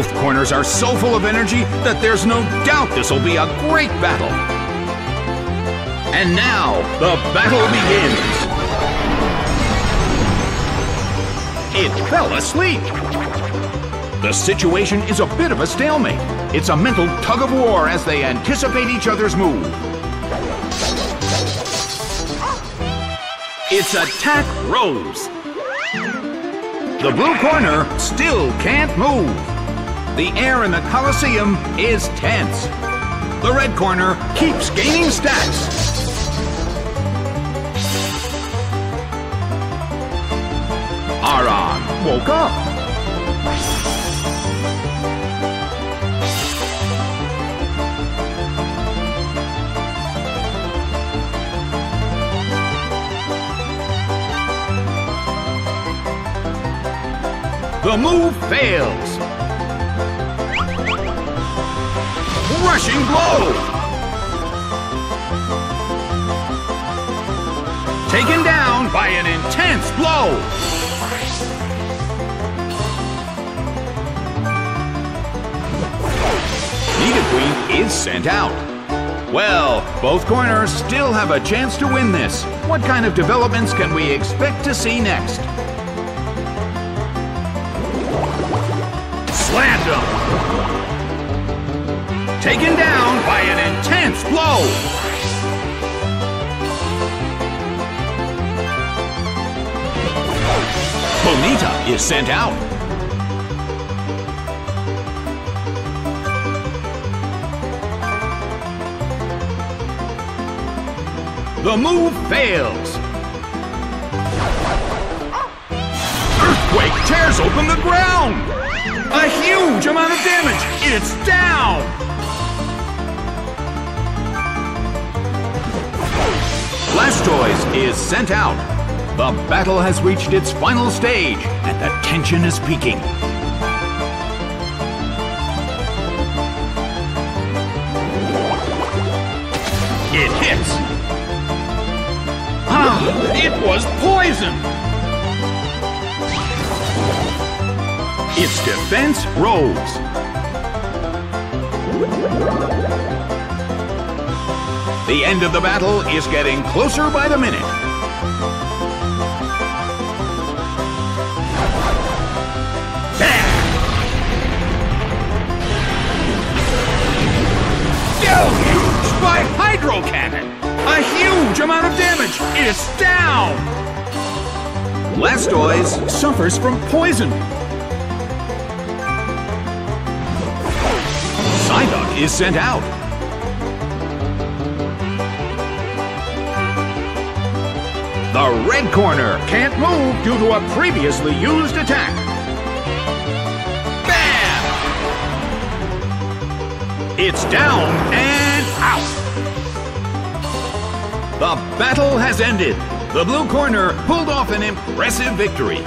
Both corners are so full of energy that there's no doubt this will be a great battle. And now, the battle begins. It fell asleep. The situation is a bit of a stalemate. It's a mental tug of war as they anticipate each other's move. It's attack Rose. The blue corner still can't move. The air in the Colosseum is tense. The red corner keeps gaining stats. Aron woke up. The move fails. Rushing blow! Taken down by an intense blow! Nidoqueen is sent out. Well, both corners still have a chance to win this. What kind of developments can we expect to see next? Taken down by an intense blow! Ponyta is sent out. The move fails. Earthquake tears open the ground. A huge amount of damage. It's down. Blastoise is sent out. The battle has reached its final stage, and the tension is peaking. It hits. Ah, it was poison! Its defense rose. The end of the battle is getting closer by the minute. Deluged by Hydro Cannon! A huge amount of damage! It's down! Blastoise suffers from poison. Psyduck is sent out. The red corner can't move due to a previously used attack. Bam! It's down and out. The battle has ended. The blue corner pulled off an impressive victory.